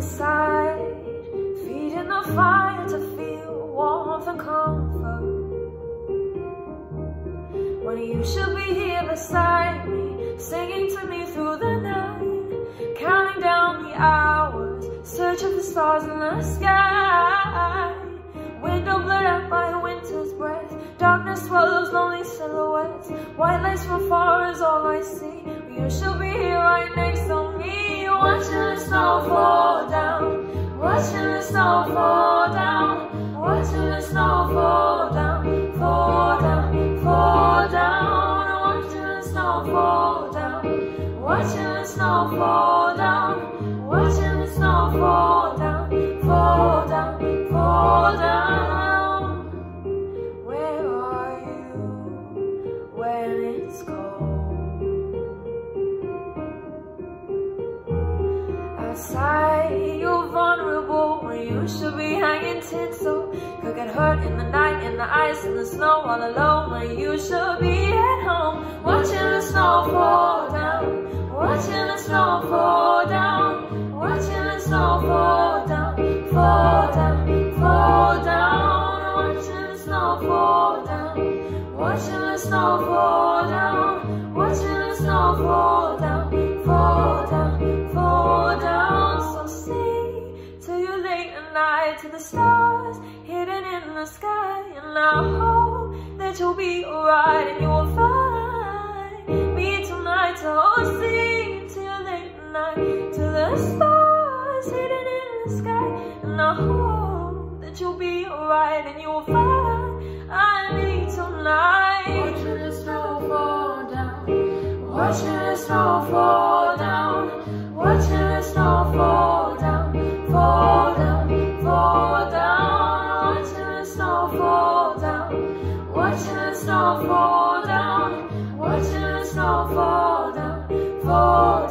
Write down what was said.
inside Feeding the fire to feel warmth and comfort. When you should be here beside me Singing to me through the night Counting down the hours Searching the stars in the sky. Window blurred out by winter's breath Darkness swallows lonely silhouettes. White lights from far is all I see. You should be here right next to me Watching the snow fall snow fall down, watching the snow fall down, fall down, fall down, watching the snow fall down, watching the snow fall down, watching the snow fall down, fall down, fall down. Where are you when it's cold? Outside, should be hanging tinsel. Get hurt in the night, in the ice, in the snow, all alone when you should be at home. Watching the snow fall down, watching the snow fall down, watching the snow fall down, fall down, fall down. Watching the snow fall down, watching the snow fall down, watching the snow fall down, stars hidden in the sky, and I hope that you'll be alright and you'll find me tonight. So stay till you're late night to the stars hidden in the sky, and I hope that you'll be alright and you'll find I need tonight. Watching the snow fall down, watching the snow fall down, the snow fall down, the snow fall down, fall